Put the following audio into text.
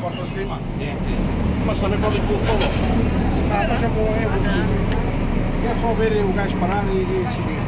Porta acima? Sim, sim. Mas também podem pôr solo. Ah, mas é bom, é bom sim. É só ver o gajo parar e, e seguir.